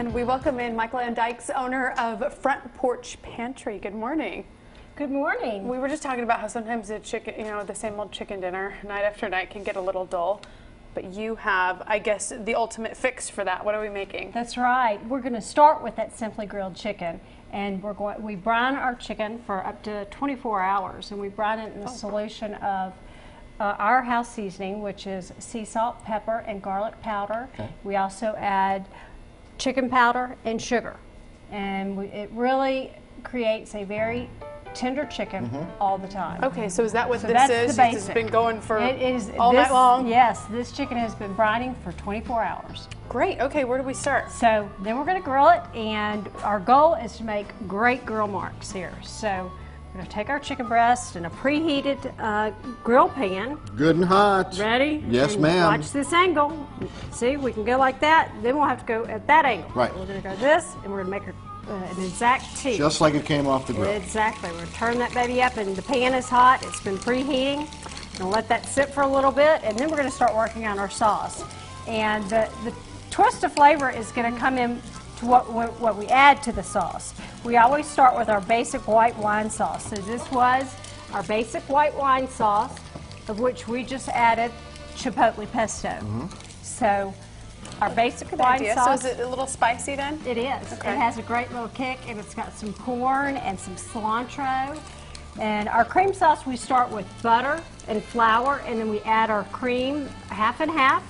And we welcome in Michael Ann Dykes, owner of Front Porch Pantry. Good morning. Good morning. We were just talking about how sometimes the chicken, you know, the same old chicken dinner night after night can get a little dull. But you have, I guess, the ultimate fix for that. What are we making? That's right. We're going to start with that simply grilled chicken, and we're going. We brine our chicken for up to 24 hours, and we brine it in a solution of uh, our house seasoning, which is sea salt, pepper, and garlic powder. We also add chicken powder and sugar, and we, it really creates a very tender chicken mm-hmm. all the time. Okay, so is that what So this that's is? the It's basic. been going for It is all this- night long? Yes, this chicken has been brining for 24 hours. Great. Okay, where do we start? So then we're going to grill it, and our goal is to make great grill marks here. So we're going to take our chicken breast in a preheated uh, grill pan. Good and hot. Ready? Yes, ma'am. Watch this angle. See, we can go like that. Then we'll have to go at that angle. Right. We're going to go this, and we're going to make uh, an exact T. Just like it came off the grill. Exactly. We're going to turn that baby up, and the pan is hot. It's been preheating. To let that sit for a little bit, and then we're going to start working on our sauce. And the, the twist of flavor is going to come in what, what, what we add to the sauce. We always start with our basic white wine sauce. So this was our basic white wine sauce, of which we just added chipotle pesto. Mm-hmm. So our basic Good wine idea. sauce. So is it a little spicy then? It is. Okay. It has a great little kick, and it's got some corn and some cilantro. And our cream sauce, we start with butter and flour, and then we add our cream half and half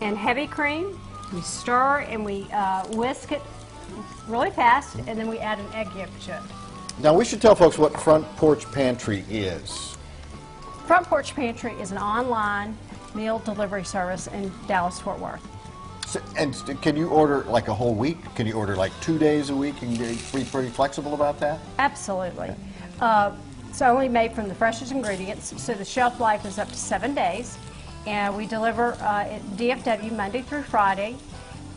and heavy cream. We stir and we uh, whisk it really fast, and then we add an egg yolk to it. Now, we should tell folks what Front Porch Pantry is. Front Porch Pantry is an online meal delivery service in Dallas, Fort Worth. So- And can you order like a whole week? Can you order like two days a week Can and be pretty, flexible about that? Absolutely. Uh, it's only made from the freshest ingredients, so the shelf life is up to seven days. And we deliver uh, at DFW Monday through Friday.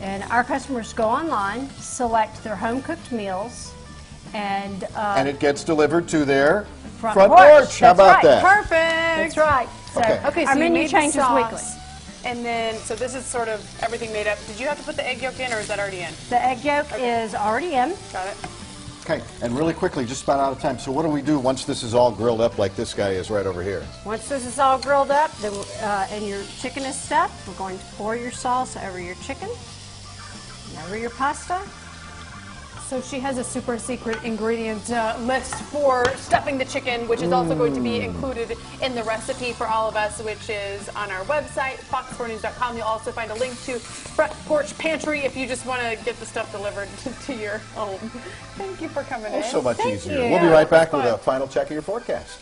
And our customers go online, select their home cooked meals, and, uh, And it gets delivered to their Front front, porch. porch. How That's about right. that? Perfect. that's right. So Okay. Okay, so our menu changes the weekly. And then, so this is sort of everything made up. Did you have to put the egg yolk in, or is that already in? The egg yolk is already in. Got it. Okay, and really quickly, just about out of time. So, what do we do once this is all grilled up like this guy is right over here? Once this is all grilled up then, uh, and your chicken is stuffed, we're going to pour your sauce over your chicken over your pasta. So she has a super secret ingredient uh, list for stuffing the chicken, which is also going to be included in the recipe for all of us, which is on our website, fox4news.com. You'll also find a link to Front Porch Pantry if you just want to get the stuff delivered to, to your home. Thank you for coming Oh, in. so much Thank easier. you. We'll be right back with a final check of your forecast.